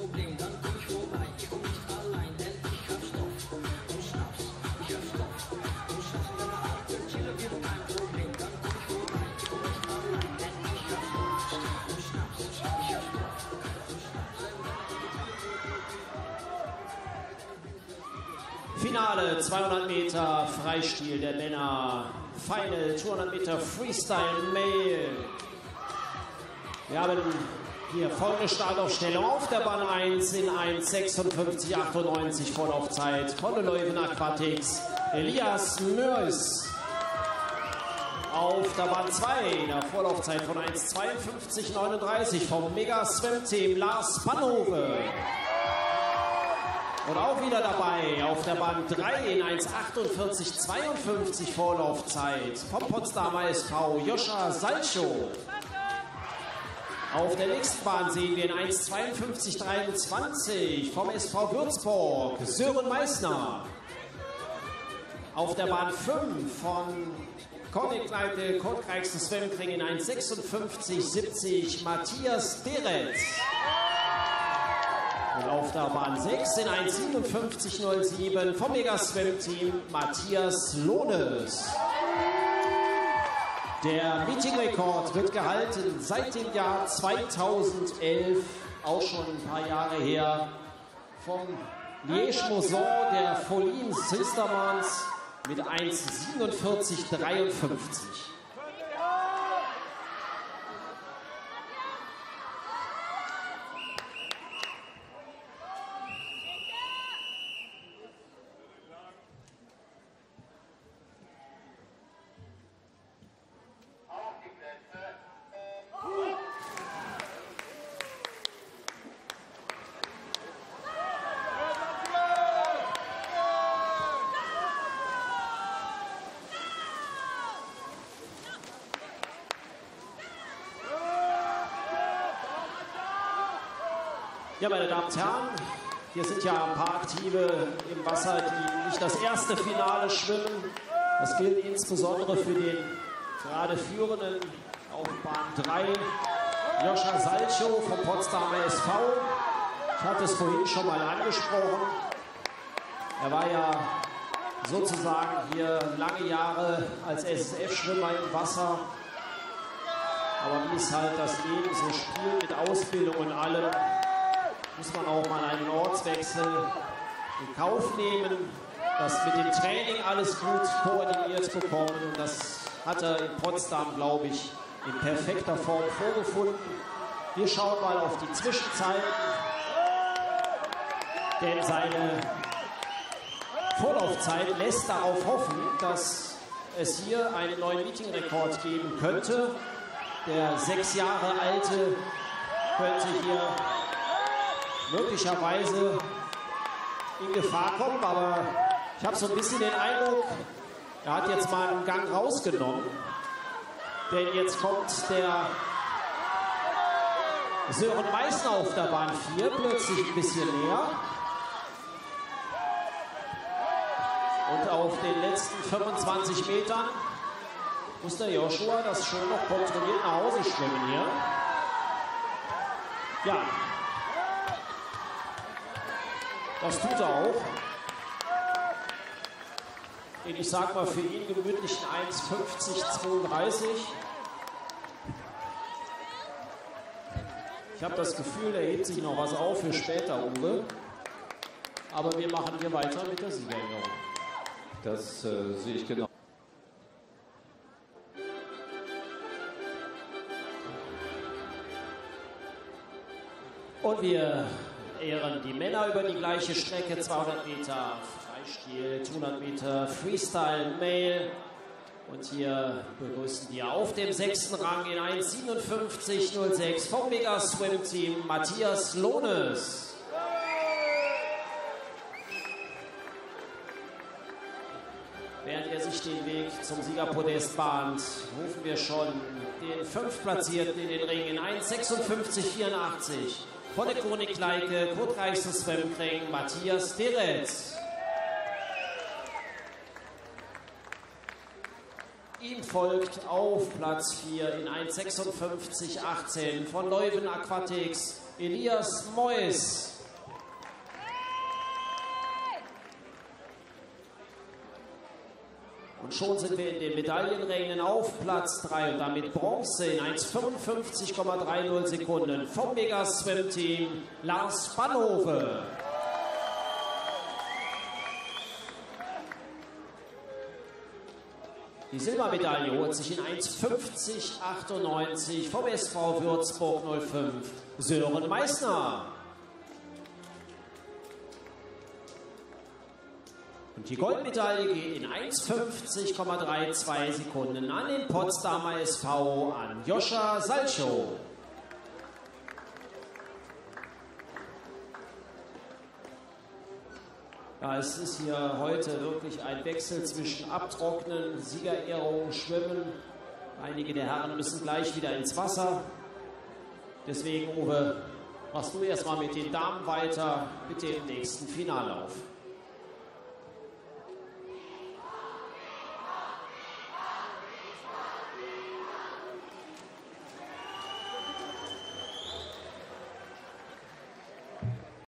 Problem, dann komm ich vorbei. Ich komm nicht allein, denn ich hab Stoff und Schnaps. Ich hab Stoff und Schnaps in deiner Art. Chille wird kein Problem, dann komm ich vorbei. Ich komm nicht allein, denn ich hab Stoff und Schnaps. Ich hab Stoff und Schnaps. Finale 200 Meter Freistil der Männer. Final 200 Meter Freestyle Male. Wir haben hier folgende Startaufstellung auf der Bahn 1 in 1,56,98 Vorlaufzeit von der Leuven Aquatics. Elias Mörs. Auf der Bahn 2 der Vorlaufzeit von 1,52,39 vom Mega Swim Team Lars Pannove. Und auch wieder dabei auf der Bahn 3 in 1,48,52 Vorlaufzeit vom Potsdamer SV Joscha Salcho. Auf der nächsten Bahn sehen wir in 1,52,23 vom SV Würzburg Sören Meissner. Auf der Bahn 5 von Koninkleite Kortkreichste Swimkring in 1,56,70 Matthias Deret. Und auf der Bahn 6 in 1,57,07 vom Mega Swim Team Matthias Lohnes. Der Meetingrekord wird gehalten seit dem Jahr 2011, auch schon ein paar Jahre her, vom Liège Moson der Folien Sistermans mit 1,47,53. Ja, meine Damen und Herren, hier sind ja ein paar Aktive im Wasser, die nicht das erste Finale schwimmen. Das gilt insbesondere für den gerade Führenden auf Bahn 3, Joscha Salcho vom Potsdamer SV. Ich hatte es vorhin schon mal angesprochen. Er war ja sozusagen hier lange Jahre als SSF-Schwimmer im Wasser. Aber wie es halt das Leben so spielt mit Ausbildung und allem, muss man auch mal einen Ortswechsel in Kauf nehmen, dass mit dem Training alles gut koordiniert bekommen. Und das hat er in Potsdam, glaube ich, in perfekter Form vorgefunden. Wir schauen mal auf die Zwischenzeiten, denn seine Vorlaufzeit lässt darauf hoffen, dass es hier einen neuen Meetingrekord geben könnte. Der sechs Jahre alte könnte hier möglicherweise in Gefahr kommen, aber ich habe so ein bisschen den Eindruck, er hat jetzt mal einen Gang rausgenommen. Denn jetzt kommt der Sören Meissner auf der Bahn 4 plötzlich ein bisschen näher. Und auf den letzten 25 Metern muss der Joshua das schon noch kontrolliert nach Hause schwimmen hier. Ja, das tut er auch. In, ich sag mal, für ihn gemütlichen 1,50,32. Ich habe das Gefühl, er hebt sich noch was auf für später, Uwe. Aber wir machen hier weiter mit der Siegerehrung. Das äh, sehe ich genau. Und wir ehren die Männer über die gleiche Strecke, 200 Meter Freistil, 200 Meter Freestyle Male. Und hier begrüßen wir auf dem sechsten Rang in 1,57,06 vom Mega Swim Team Matthias Lohnes. Während er sich den Weg zum Siegerpodest bahnt, rufen wir schon den Fünftplatzierten in den Ring in 1,56,84 von der Chronik Leike, Kotreichstes Swimkring, Matthias Deretz. Ihm folgt auf Platz 4 in 1,56,18 von Leuven Aquatics Elias Mois. Und schon sind wir in den Medaillenrängen auf Platz 3 und damit Bronze in 1,55,30 Sekunden vom Mega Swim Team Lars Bannhove. Die Silbermedaille holt sich in 1,50,98 vom SV Würzburg 05 Sören Meissner. Und die Goldmedaille geht in 1,50,32 Sekunden an den Potsdamer SV an Joscha Salchow. Ja, es ist hier heute wirklich ein Wechsel zwischen Abtrocknen, Siegerehrung, Schwimmen. Einige der Herren müssen gleich wieder ins Wasser. Deswegen, Uwe, machst du erstmal mit den Damen weiter mit dem nächsten Finallauf.